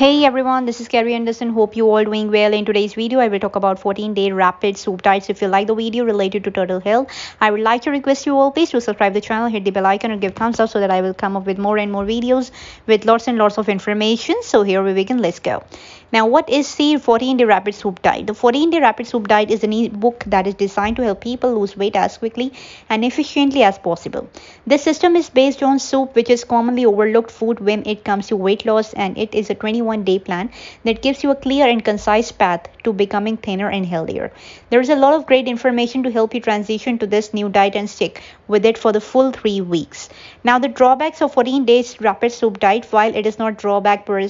Hey everyone, this is Kerry Anderson. Hope you all doing well. In today's video, I will talk about 14-day rapid soup diets. If you like the video related to Turtle Health, I would like to request you all please to subscribe the channel, hit the bell icon, and give thumbs up so that I will come up with more and more videos with lots and lots of information. So here we begin. Let's go. Now, what is the 14-day rapid soup diet? The 14-day rapid soup diet is an e-book that is designed to help people lose weight as quickly and efficiently as possible. This system is based on soup, which is commonly overlooked food when it comes to weight loss, and it is a 21 21 day plan that gives you a clear and concise path to becoming thinner and healthier. There is a lot of great information to help you transition to this new diet and stick with it for the full three weeks. Now, the drawbacks of 14 days rapid soup diet, while it is not drawback per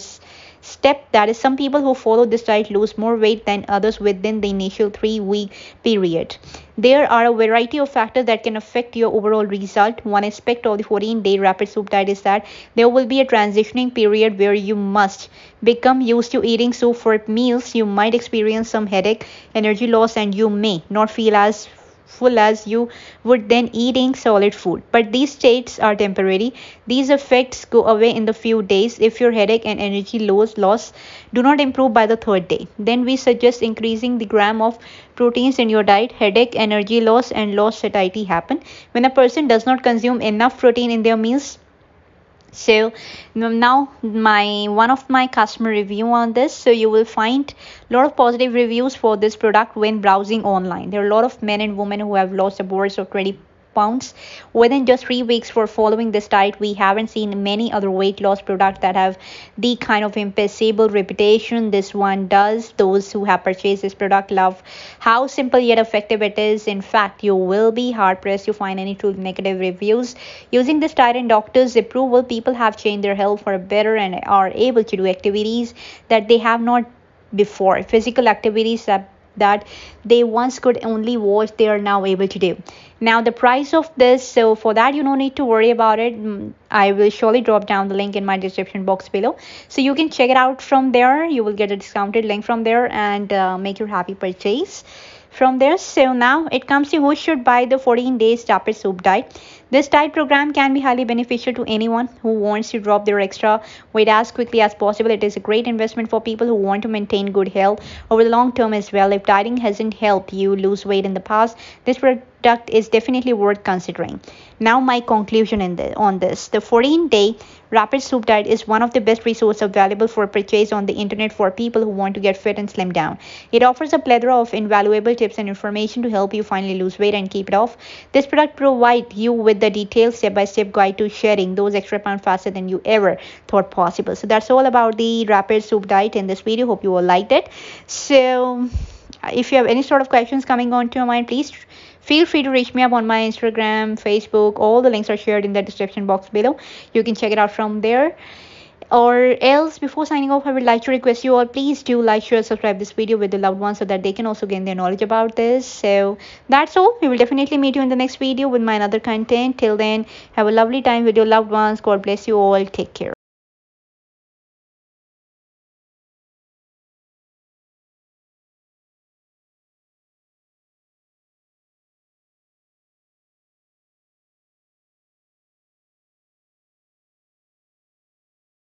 step that is some people who follow this diet lose more weight than others within the initial three week period. There are a variety of factors that can affect your overall result. One aspect of the 14 day rapid soup diet is that there will be a transitioning period where you must become used to eating soup for meals. You might experience some headache energy loss and you may not feel as full as you would then eating solid food. But these states are temporary. These effects go away in the few days if your headache and energy loss loss do not improve by the third day. Then we suggest increasing the gram of proteins in your diet. Headache, energy loss, and loss satiety happen when a person does not consume enough protein in their meals so now my one of my customer review on this. So you will find a lot of positive reviews for this product when browsing online. There are a lot of men and women who have lost a upwards of 20 pounds. Within just three weeks for following this diet we haven't seen many other weight loss products that have the kind of impossible reputation this one does. Those who have purchased this product love how simple yet effective it is. In fact you will be hard pressed to find any true negative reviews. Using this diet and doctors approval people have changed their health for a better and are able to do activities that they have not before. Physical activities that that they once could only watch they are now able to do. Now the price of this so for that you don't need to worry about it. Mm, i will surely drop down the link in my description box below. So you can check it out from there. You will get a discounted link from there and uh, make your happy purchase from there. So now it comes to who should buy the 14 days rapid soup diet this diet program can be highly beneficial to anyone who wants to drop their extra weight as quickly as possible. It is a great investment for people who want to maintain good health over the long term as well. If dieting hasn't helped you lose weight in the past, this product is definitely worth considering. Now my conclusion in the, on this. The 14 day Rapid Soup Diet is one of the best resources available for purchase on the internet for people who want to get fit and slim down. It offers a plethora of invaluable tips and information to help you finally lose weight and keep it off. This product provides you with the detailed step-by-step guide to sharing those extra pounds faster than you ever thought possible. So that's all about the Rapid Soup Diet in this video. Hope you all liked it. So if you have any sort of questions coming on to your mind, please feel free to reach me up on my instagram facebook all the links are shared in the description box below you can check it out from there or else before signing off i would like to request you all please do like share subscribe this video with the loved ones so that they can also gain their knowledge about this. So that's all. We will definitely meet you in the next video with my another content. Till then have a lovely time with your loved ones. God bless you all. Take care